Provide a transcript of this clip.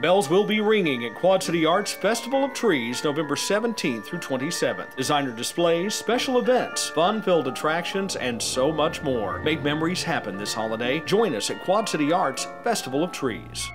Bells will be ringing at Quad City Arts Festival of Trees November 17th through 27th. Designer displays, special events, fun filled attractions, and so much more. Make memories happen this holiday. Join us at Quad City Arts Festival of Trees.